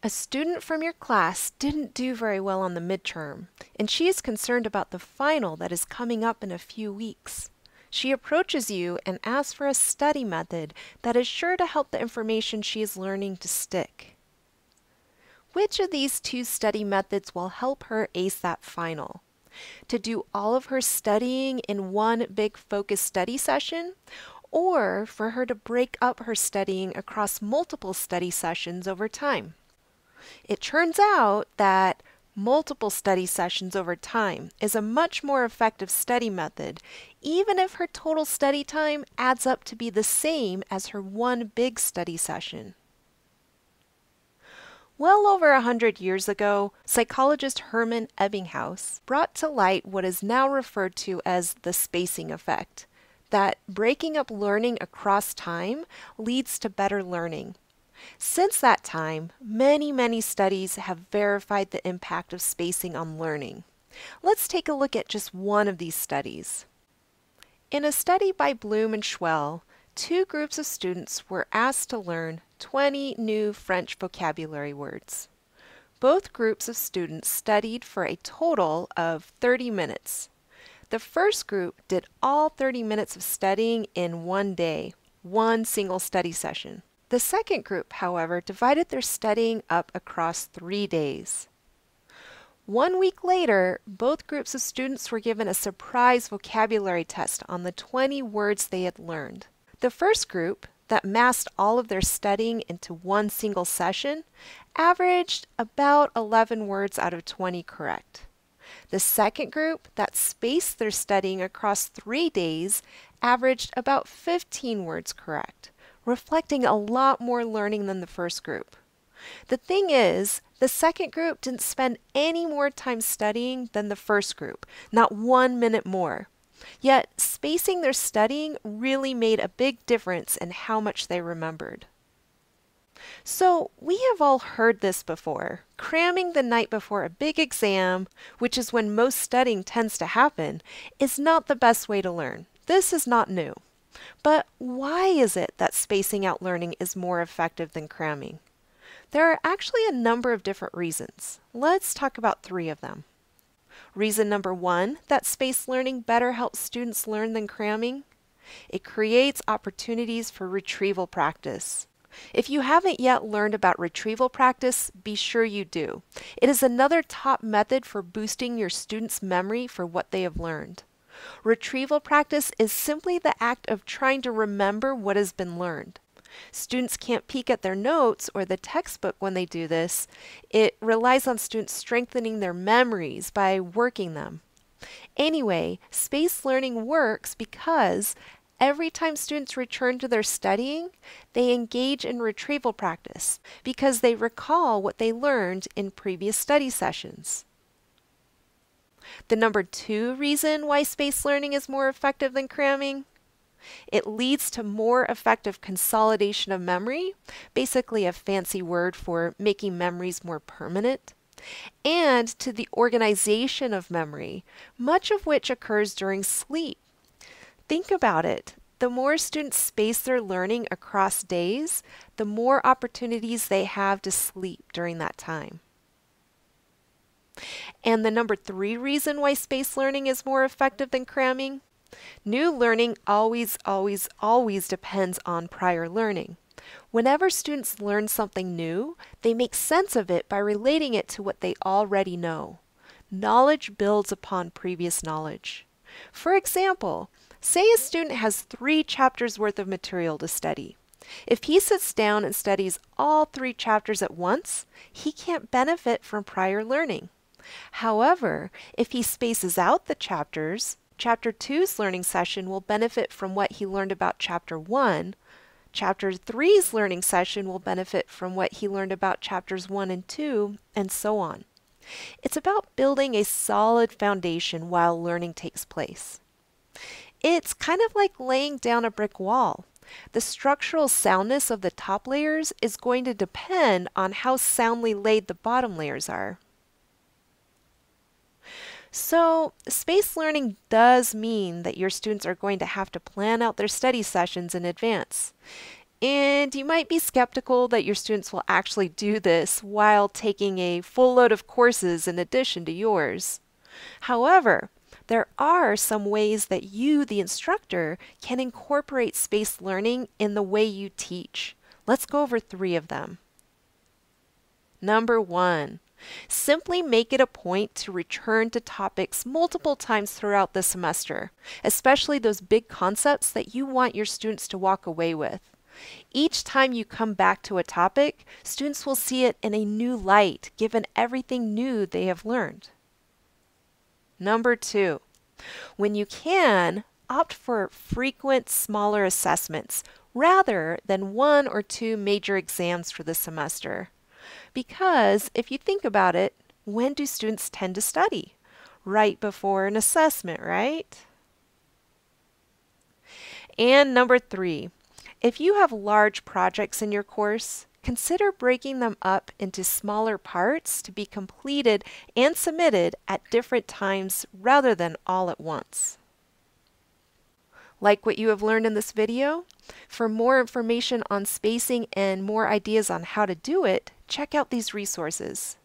A student from your class didn't do very well on the midterm, and she is concerned about the final that is coming up in a few weeks. She approaches you and asks for a study method that is sure to help the information she is learning to stick. Which of these two study methods will help her ace that final? To do all of her studying in one big focus study session, or for her to break up her studying across multiple study sessions over time? It turns out that multiple study sessions over time is a much more effective study method, even if her total study time adds up to be the same as her one big study session. Well over a hundred years ago, psychologist Hermann Ebbinghaus brought to light what is now referred to as the spacing effect that breaking up learning across time leads to better learning. Since that time, many, many studies have verified the impact of spacing on learning. Let's take a look at just one of these studies. In a study by Bloom and Shuell, two groups of students were asked to learn 20 new French vocabulary words. Both groups of students studied for a total of 30 minutes. The first group did all 30 minutes of studying in one day, one single study session. The second group, however, divided their studying up across three days. One week later, both groups of students were given a surprise vocabulary test on the 20 words they had learned. The first group, that massed all of their studying into one single session, averaged about 11 words out of 20 correct. The second group, that spaced their studying across three days, averaged about 15 words correct reflecting a lot more learning than the first group. The thing is, the second group didn't spend any more time studying than the first group, not one minute more. Yet, spacing their studying really made a big difference in how much they remembered. So, we have all heard this before. Cramming the night before a big exam, which is when most studying tends to happen, is not the best way to learn. This is not new. But why is it that spacing out learning is more effective than cramming? There are actually a number of different reasons. Let's talk about three of them. Reason number one that spaced learning better helps students learn than cramming. It creates opportunities for retrieval practice. If you haven't yet learned about retrieval practice, be sure you do. It is another top method for boosting your students' memory for what they have learned. Retrieval practice is simply the act of trying to remember what has been learned. Students can't peek at their notes or the textbook when they do this. It relies on students strengthening their memories by working them. Anyway, spaced learning works because every time students return to their studying, they engage in retrieval practice because they recall what they learned in previous study sessions. The number two reason why spaced learning is more effective than cramming it leads to more effective consolidation of memory, basically a fancy word for making memories more permanent, and to the organization of memory, much of which occurs during sleep. Think about it. The more students space their learning across days, the more opportunities they have to sleep during that time. And the number three reason why spaced learning is more effective than cramming new learning always, always, always depends on prior learning. Whenever students learn something new, they make sense of it by relating it to what they already know. Knowledge builds upon previous knowledge. For example, say a student has three chapters worth of material to study. If he sits down and studies all three chapters at once, he can't benefit from prior learning. However, if he spaces out the chapters, Chapter 2's learning session will benefit from what he learned about Chapter 1. Chapter 3's learning session will benefit from what he learned about Chapters 1 and 2, and so on. It's about building a solid foundation while learning takes place. It's kind of like laying down a brick wall. The structural soundness of the top layers is going to depend on how soundly laid the bottom layers are. So, space learning does mean that your students are going to have to plan out their study sessions in advance. And you might be skeptical that your students will actually do this while taking a full load of courses in addition to yours. However, there are some ways that you, the instructor, can incorporate spaced learning in the way you teach. Let's go over three of them. Number one, simply make it a point to return to topics multiple times throughout the semester, especially those big concepts that you want your students to walk away with. Each time you come back to a topic, students will see it in a new light, given everything new they have learned. Number two, when you can, opt for frequent, smaller assessments rather than one or two major exams for the semester. Because if you think about it, when do students tend to study? Right before an assessment, right? And number three, if you have large projects in your course, consider breaking them up into smaller parts to be completed and submitted at different times rather than all at once. Like what you have learned in this video? For more information on spacing and more ideas on how to do it, check out these resources.